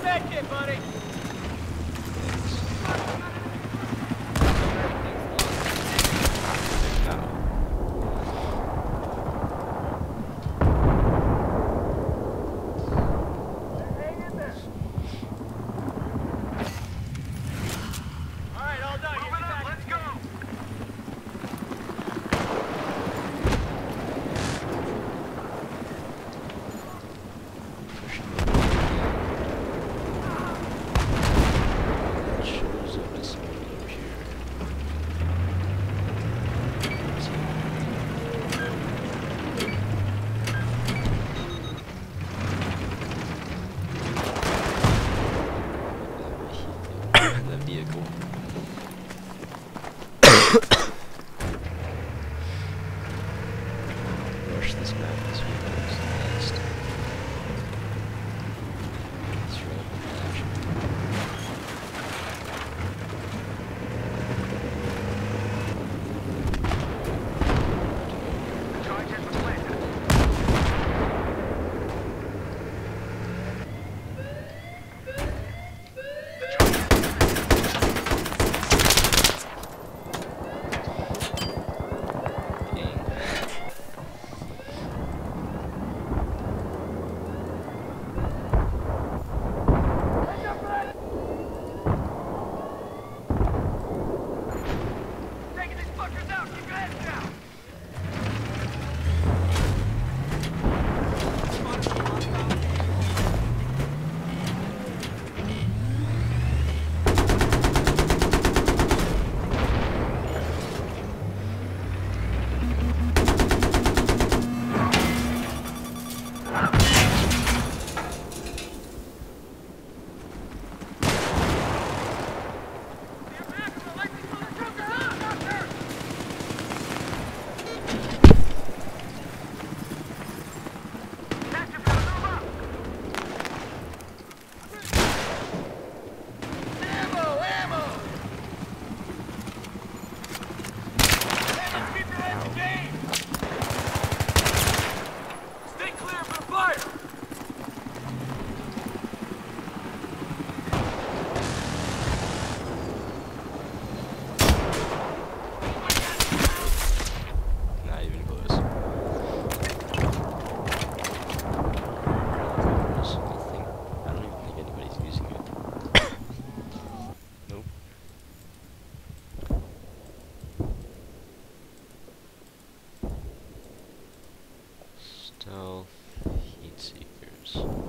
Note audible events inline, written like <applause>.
Protect it, buddy. Ahem. <coughs> Not times.